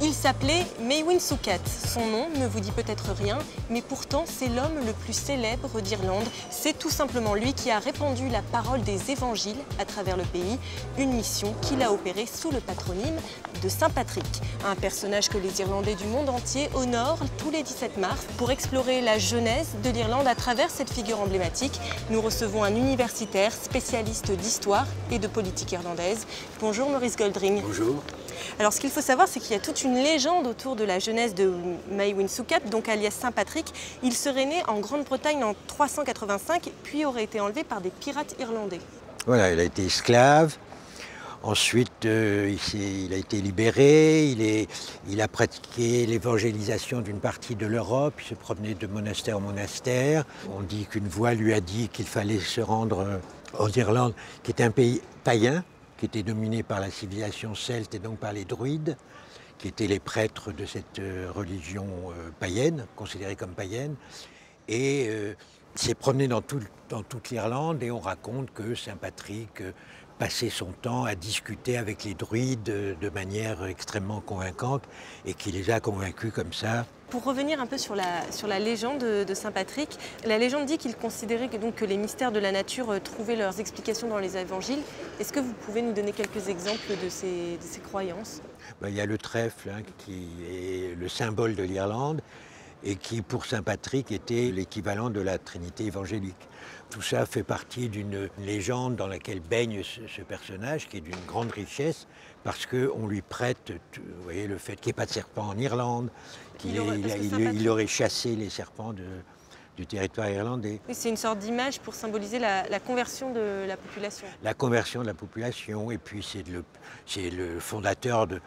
Il s'appelait Maewyn Sukat. Son nom ne vous dit peut-être rien, mais pourtant c'est l'homme le plus célèbre d'Irlande. C'est tout simplement lui qui a répandu la parole des évangiles à travers le pays, une mission qu'il a opérée sous le patronyme de Saint Patrick. Un personnage que les Irlandais du monde entier honorent tous les 17 mars. Pour explorer la genèse de l'Irlande à travers cette figure emblématique, nous recevons un universitaire spécialiste d'histoire et de politique irlandaise. Bonjour Maurice Goldring. Bonjour. Alors ce qu'il faut savoir, c'est qu'il y a toute une légende autour de la jeunesse de Maewyn Sukat, donc alias Saint Patrick. Il serait né en Grande-Bretagne en 385, puis aurait été enlevé par des pirates irlandais. Voilà, il a été esclave. Ensuite, euh, il, a été libéré, il, est, il a pratiqué l'évangélisation d'une partie de l'Europe, il se promenait de monastère en monastère. On dit qu'une voix lui a dit qu'il fallait se rendre euh, en Irlande, qui était un pays païen, qui était dominé par la civilisation celte et donc par les druides, qui étaient les prêtres de cette euh, religion païenne, considérée comme païenne. Et s'est promené dans, tout, dans toute l'Irlande et on raconte que Saint Patrick passait son temps à discuter avec les druides de manière extrêmement convaincante et qui les a convaincus comme ça. Pour revenir un peu sur la, sur la légende de, Saint Patrick, la légende dit qu'il considérait que, donc, que les mystères de la nature euh, trouvaient leurs explications dans les évangiles. Est-ce que vous pouvez nous donner quelques exemples de ces, de ces croyances? Ben, Il y a le trèfle hein, qui est le symbole de l'Irlande et qui, pour Saint Patrick, était l'équivalent de la Trinité évangélique. Tout ça fait partie d'une légende dans laquelle baigne ce, personnage, qui est d'une grande richesse, parce qu'on lui prête, vous voyez, le fait qu'il n'y ait pas de serpent en Irlande, qu'il il, aurait chassé les serpents de, du territoire irlandais. Oui, c'est une sorte d'image pour symboliser la, conversion de la population. La conversion de la population, et puis c'est le, le, fondateur de,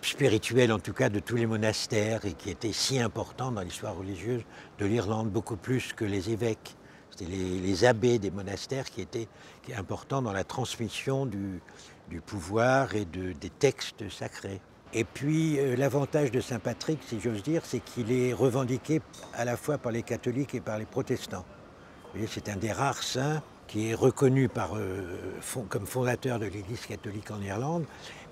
spirituel, en tout cas, de tous les monastères, et qui était si important dans l'histoire religieuse de l'Irlande, beaucoup plus que les évêques. C'était les, abbés des monastères qui étaient importants dans la transmission du, pouvoir et des textes sacrés. Et puis euh, l'avantage de Saint Patrick, si j'ose dire, c'est qu'il est revendiqué à la fois par les catholiques et par les protestants. C'est un des rares saints qui est reconnu par, euh, comme fondateur de l'Église catholique en Irlande,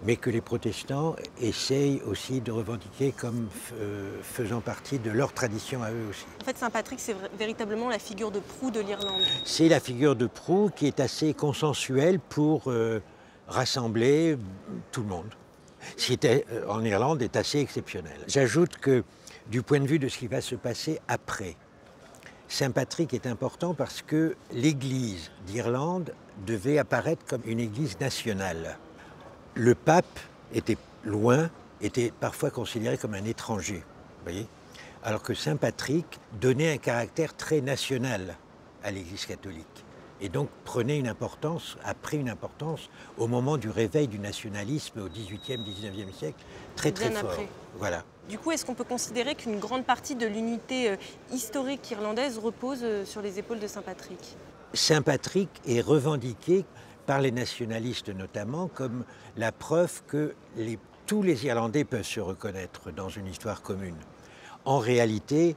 mais que les protestants essayent aussi de revendiquer comme euh, faisant partie de leur tradition à eux aussi. En fait, Saint Patrick, c'est véritablement la figure de proue de l'Irlande. C'est la figure de proue qui est assez consensuelle pour euh, rassembler tout le monde. Était, en Irlande est assez exceptionnel. J'ajoute que du point de vue de ce qui va se passer après, Saint Patrick est important parce que l'Église d'Irlande devait apparaître comme une Église nationale. Le pape était loin, était parfois considéré comme un étranger, alors que Saint Patrick donnait un caractère très national à l'Église catholique et donc prenait une importance, a pris une importance au moment du réveil du nationalisme au XVIIIe, XIXe siècle, très très fort. Voilà. Du coup, est-ce qu'on peut considérer qu'une grande partie de l'unité euh, historique irlandaise repose euh, sur les épaules de Saint-Patrick Saint-Patrick est revendiqué par les nationalistes notamment comme la preuve que tous les Irlandais peuvent se reconnaître dans une histoire commune. En réalité,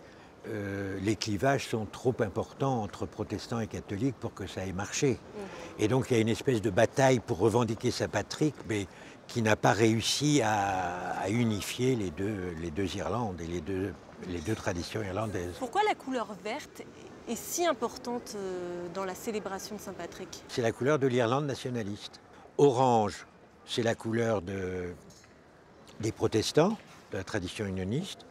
euh, les clivages sont trop importants entre protestants et catholiques pour que ça ait marché. Mm. Et donc il y a une espèce de bataille pour revendiquer sa patrie, mais qui n'a pas réussi à, unifier les deux, les deux Irlandes et les deux, les deux traditions irlandaises. Pourquoi la couleur verte est si importante euh, dans la célébration de Saint-Patrick? C'est la couleur de l'Irlande nationaliste. Orange, c'est la couleur de, des protestants, de la tradition unioniste.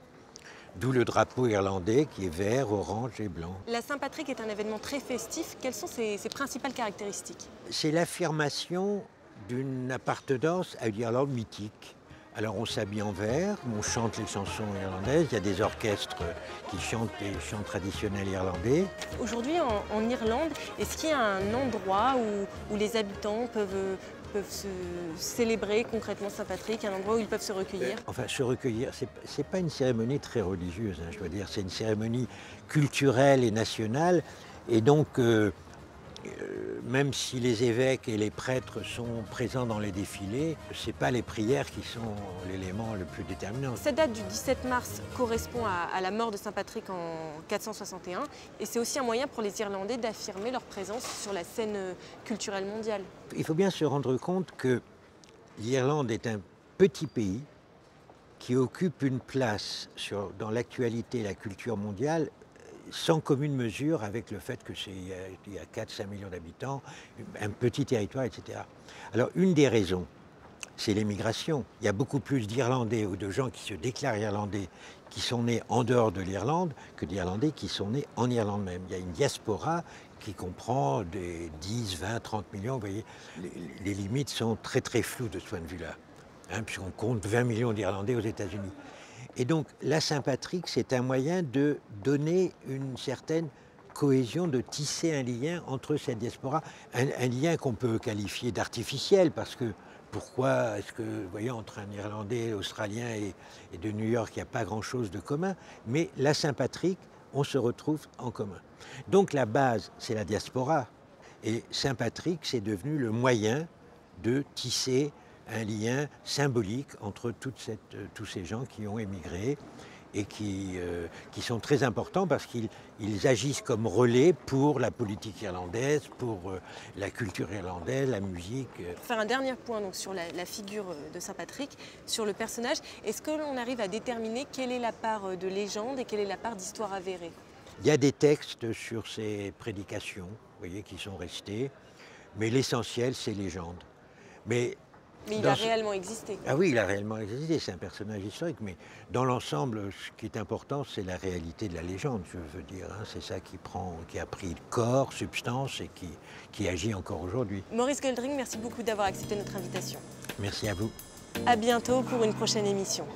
D'où le drapeau irlandais qui est vert, orange et blanc. La Saint-Patrick est un événement très festif. Quelles sont ses, principales caractéristiques? C'est l'affirmation d'une appartenance à une Irlande mythique. Alors on s'habille en vert, on chante les chansons irlandaises, il y a des orchestres qui chantent les chants traditionnels irlandais. Aujourd'hui en, Irlande, est-ce qu'il y a un endroit où, où les habitants peuvent peuvent se célébrer concrètement Saint-Patrick, un endroit où ils peuvent se recueillir euh, Enfin, se recueillir, ce n'est pas une cérémonie très religieuse, hein, je dois dire, c'est une cérémonie culturelle et nationale. Et donc, euh, même si les évêques et les prêtres sont présents dans les défilés, ce n'est pas les prières qui sont l'élément le plus déterminant. Cette date du 17 mars correspond à, la mort de Saint Patrick en 461 et c'est aussi un moyen pour les Irlandais d'affirmer leur présence sur la scène culturelle mondiale. Il faut bien se rendre compte que l'Irlande est un petit pays qui occupe une place sur, dans l'actualité et la culture mondiale sans commune mesure avec le fait que c'est il y a 4-5 millions d'habitants, un petit territoire, etc. Alors une des raisons, c'est l'émigration. Il y a beaucoup plus d'Irlandais ou de gens qui se déclarent irlandais qui sont nés en dehors de l'Irlande que d'Irlandais qui sont nés en Irlande même. Il y a une diaspora qui comprend des 10, 20, 30 millions. Vous voyez, les, les limites sont très très floues de ce point de vue-là, hein, puisqu'on compte 20 millions d'Irlandais aux États-Unis. Et donc la Saint-Patrick, c'est un moyen de donner une certaine cohésion, de tisser un lien entre cette diaspora, un, lien qu'on peut qualifier d'artificiel, parce que pourquoi est-ce que, vous voyez, entre un Irlandais, Australien et, et de New York, il n'y a pas grand-chose de commun, mais la Saint-Patrick, on se retrouve en commun. Donc la base, c'est la diaspora, et Saint-Patrick, c'est devenu le moyen de tisser un lien symbolique entre toute cette, euh, tous ces gens qui ont émigré et qui, euh, qui sont très importants parce qu'ils ils agissent comme relais pour la politique irlandaise, pour euh, la culture irlandaise, la musique. Faire un dernier point donc, sur la, la figure de Saint-Patrick, sur le personnage. Est-ce que l'on arrive à déterminer quelle est la part de légende et quelle est la part d'histoire avérée? Il y a des textes sur ces prédications, vous voyez, qui sont restés, mais l'essentiel, c'est légende. Mais Mais il Dans a réellement existé. Ah oui, il a réellement existé, c'est un personnage historique, mais dans l'ensemble, ce qui est important, c'est la réalité de la légende, je veux dire. hein. C'est ça qui, prend, qui a pris corps, substance et qui, qui agit encore aujourd'hui. Maurice Goldring, merci beaucoup d'avoir accepté notre invitation. Merci à vous. À bientôt pour une prochaine émission.